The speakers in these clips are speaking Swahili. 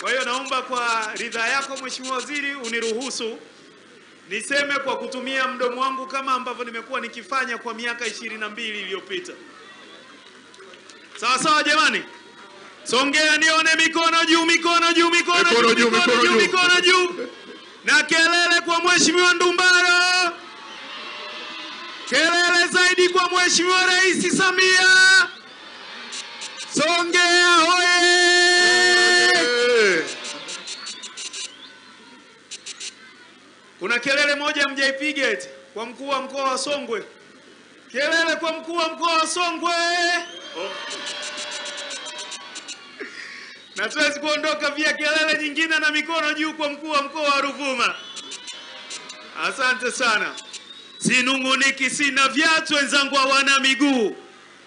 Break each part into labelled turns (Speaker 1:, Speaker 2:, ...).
Speaker 1: Kwa hiyo naomba kwa ridhaa yako Mheshimiwa Waziri uniruhusu niseme kwa kutumia mdomo wangu kama ambavyo nimekuwa nikifanya kwa miaka ishirini na mbili iliyopita. Sawa sawa jamani, songea nione mikono juu, mikono juu, mikono juu, mikono juu. mikono juu, na kelele kwa Mheshimiwa Ndumbaro, kelele zaidi kwa Mheshimiwa Rais Samia. Songea Kuna kelele moja mjaipiga eti kwa mkuu wa mkoa wa Songwe. Kelele kwa mkuu wa mkoa wa Songwe. Na tuwezi kuondoka via kelele nyingine na mikono juu kwa mkuu wa mkoa wa Ruvuma. Asante sana. Sinung'uniki, sina viatu, wenzangu hawana miguu.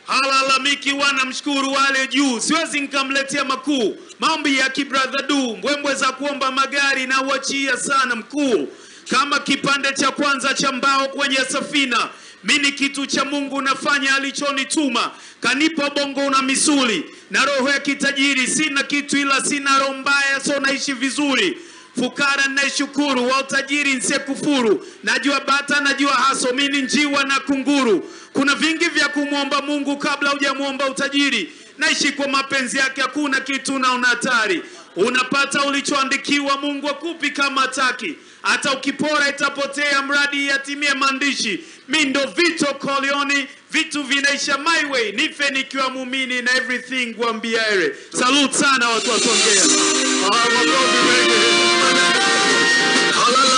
Speaker 1: Halalamiki, wanamshukuru wale juu. Siwezi nikamletea makuu, maombi ya kibradha du, mbwembwe za kuomba magari na uachia sana mkuu, kama kipande cha kwanza cha mbao kwenye safina. Mimi kitu cha Mungu, nafanya alichonituma. Kanipa bongo na misuli na roho ya kitajiri. Sina kitu ila sina roho mbaya, so naishi vizuri fukara nayeshukuru wa utajiri nsiekufuru najua bata najua haso mimi njiwa na kunguru kuna vingi vya kumwomba mungu kabla hujamwomba utajiri naishi kwa mapenzi yake hakuna kitu naona hatari unapata ulichoandikiwa mungu akupi kama taki hata ukipora itapotea mradi yatimie maandishi mi ndo vito kolioni vitu vinaisha my way nife nikiwa muumini na everything gwambia ere salute sana watu wasongea
Speaker 2: Songea.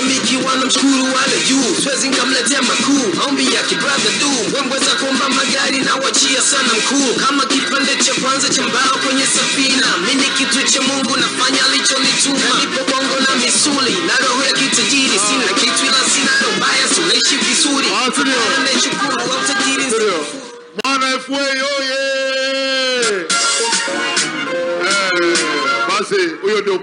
Speaker 2: mengi.
Speaker 3: Wanamshukuru wale juu, siwezi nkamletea makuu. Maombi ya kibradha du, mbwembwe za kuomba magari na wachia sana mkuu, kama kipande cha kwanza cha mbao kwenye safina. Mi kitu
Speaker 2: Mwana FA oye! Basi huyo ndio